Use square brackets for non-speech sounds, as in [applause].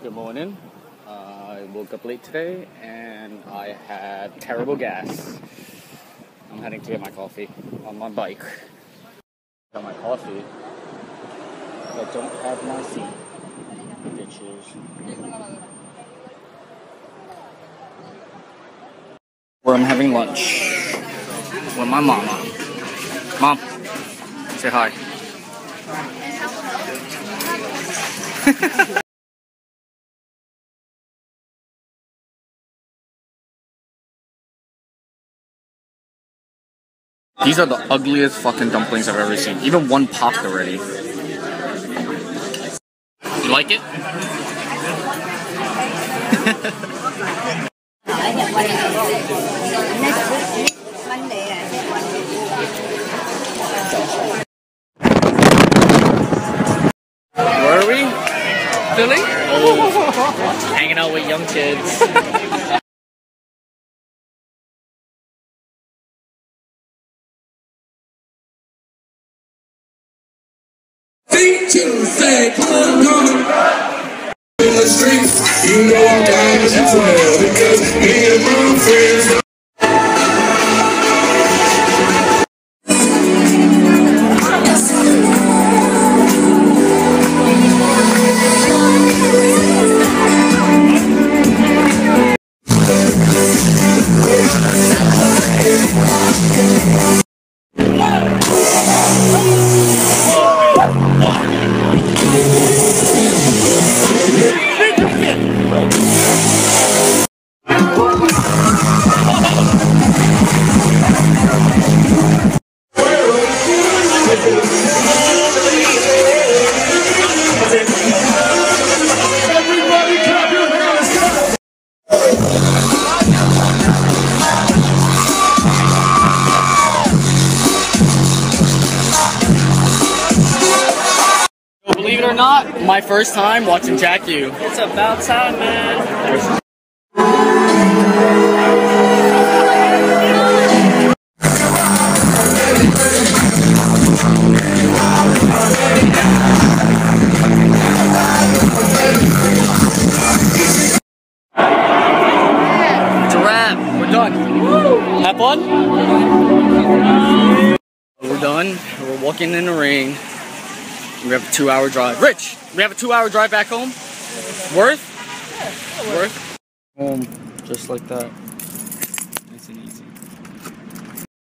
Good morning. Uh, I woke up late today and I had terrible gas. I'm heading to get my coffee on my bike. Got my coffee. I don't have my seat. Bitches. Where I'm having lunch with my mama. Mom, say hi. These are the ugliest fucking dumplings I've ever seen. Even one popped already. You like it? Where are we? Philly? Oh, [laughs] hanging out with young kids. [laughs] come on. In the streets, you know I'm down as well because me and my friends. Or not, my first time watching Jack U. It's about time, man. It's a wrap. We're done. Have fun? We're done. We're walking in the ring. We have a two hour drive. Rich, we have a two hour drive back home. Worth? Worth? Home, just like that.